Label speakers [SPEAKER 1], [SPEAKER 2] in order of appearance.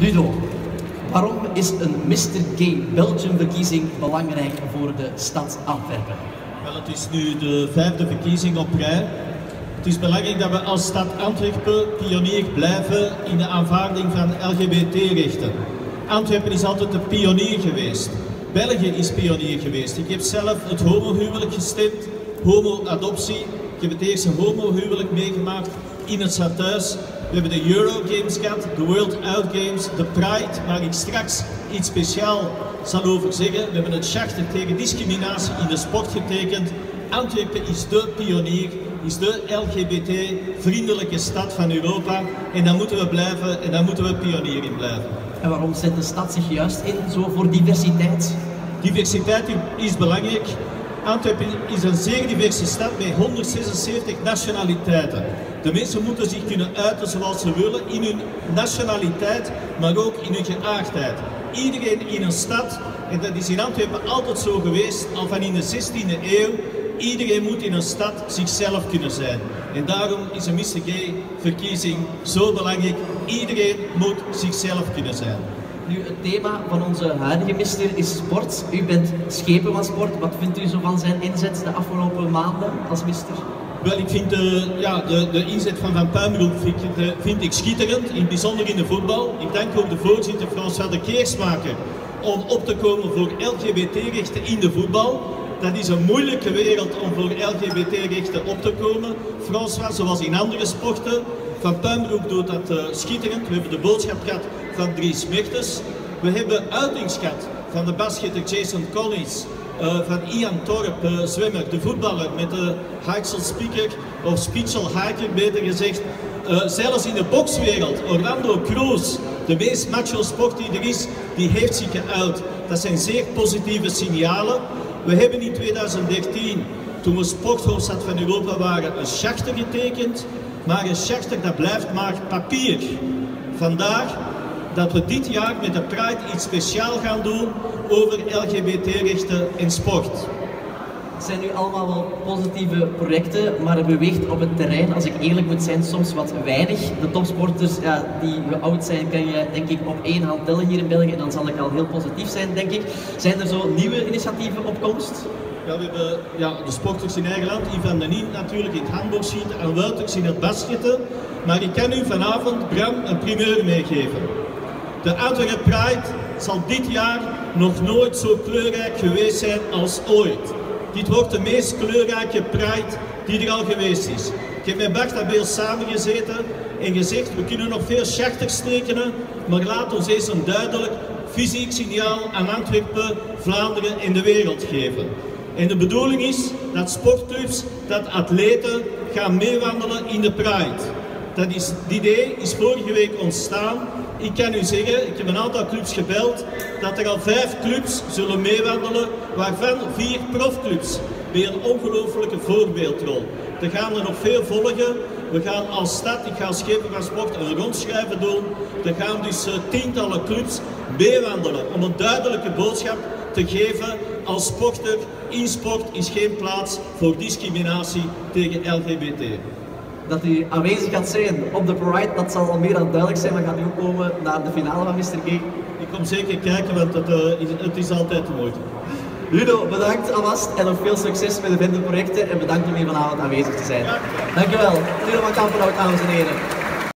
[SPEAKER 1] Ludo, waarom is een Mr. Gay Belgium verkiezing belangrijk voor de stad Antwerpen?
[SPEAKER 2] Wel, het is nu de vijfde verkiezing op rij. Het is belangrijk dat we als stad Antwerpen pionier blijven in de aanvaarding van LGBT-rechten. Antwerpen is altijd de pionier geweest. België is pionier geweest. Ik heb zelf het homohuwelijk gestemd, homo-adoptie. Ik heb het eerste homohuwelijk meegemaakt in het stadhuis. We hebben de Eurogames gehad, de World Out Games, de Pride, waar ik straks iets speciaal zal over zeggen. We hebben het Charter tegen discriminatie in de sport getekend. Antwerpen is de pionier, is de LGBT-vriendelijke stad van Europa. En daar moeten we blijven en daar moeten we pionier in blijven.
[SPEAKER 1] En waarom zet de stad zich juist in zo voor diversiteit?
[SPEAKER 2] Diversiteit is belangrijk. Antwerpen is een zeer diverse stad met 176 nationaliteiten. De mensen moeten zich kunnen uiten zoals ze willen in hun nationaliteit, maar ook in hun geaardheid. Iedereen in een stad, en dat is in Antwerpen altijd zo geweest, al van in de 16e eeuw, iedereen moet in een stad zichzelf kunnen zijn. En daarom is een Mr. Gay verkiezing zo belangrijk. Iedereen moet zichzelf kunnen zijn.
[SPEAKER 1] Nu, het thema van onze huidige mister is sport. U bent schepen van sport. Wat vindt u zo van zijn inzet de afgelopen maanden als mister?
[SPEAKER 2] Wel, ik vind de, ja, de, de inzet van Van Puimeroep vind, ik- vind ik schitterend, in bijzonder in de voetbal. Ik dank ook de voorzitter François de Keersmaker om op te komen voor LGBT-rechten in de voetbal. Dat is een moeilijke wereld om voor LGBT-rechten op te komen. François, zoals in andere sporten. Van Puimeroep doet dat eh, schitterend. We hebben de boodschap gehad van Dries Mertens. We hebben uitings gehad van de basketter Jason Collins. Eh, van Ian Torp, eh, zwemmer, de voetballer met de Haxel Speaker, of Spiegel Haker beter gezegd. Zelfs in de bokswereld, Orlando Cruz, de meest macho sport die er is, die heeft zich geuit. Dat zijn zeer positieve signalen. We hebben in 2013, toen we sporthoofdstad van Europa waren, een charter getekend. Maar een charter dat blijft maar papier. Vandaar dat we dit jaar met de Pride iets speciaal gaan doen over LGBT-rechten en sport.
[SPEAKER 1] Het zijn nu allemaal wel positieve projecten, maar er beweegt op het terrein, als ik eerlijk moet zijn, soms wat weinig. De topsporters ja, die oud zijn, kan je denk ik op één hand tellen hier in België en dan zal ik al heel positief zijn, denk ik. Zijn er zo nieuwe initiatieven op komst?
[SPEAKER 2] Ja, we hebben ja, de sporters in eigen land, Ivan de natuurlijk in het handboogschieten en Wouters in het basketten. Maar ik kan u vanavond, Bram, een primeur meegeven. De Antwerp Pride zal dit jaar nog nooit zo kleurrijk geweest zijn als ooit. Dit wordt de meest kleurrijke Pride die er al geweest is. Ik heb met Bart Abeel samengezeten en gezegd, we kunnen nog veel charters tekenen, maar laat ons eens een duidelijk fysiek signaal aan Antwerpen, Vlaanderen en de wereld geven. En de bedoeling is dat sportclubs, dat atleten gaan meewandelen in de Pride. Dat is, het idee is vorige week ontstaan. Ik kan u zeggen, ik heb een aantal clubs gebeld, dat er al vijf clubs zullen meewandelen, waarvan vier profclubs. Weer een ongelofelijke voorbeeldrol. Er gaan er nog veel volgen. We gaan als stad, ik ga als schepen van sport een rondschrijven doen. Er gaan dus eh, tientallen clubs meewandelen om een duidelijke boodschap te geven als sporter. In sport is geen plaats voor discriminatie tegen LGBT.
[SPEAKER 1] Dat u aanwezig gaat zijn op de Pride, dat zal al meer dan duidelijk zijn. Maar gaat u ook komen naar de finale van Mr. Gay?
[SPEAKER 2] Ik kom zeker kijken, want het, eh, is, het is altijd de moeite.
[SPEAKER 1] Ludo, bedankt alvast en nog veel succes met de projecten en bedankt om hier vanavond aanwezig te zijn. Dankjewel. Ludo van Kampenhout, dames en heren.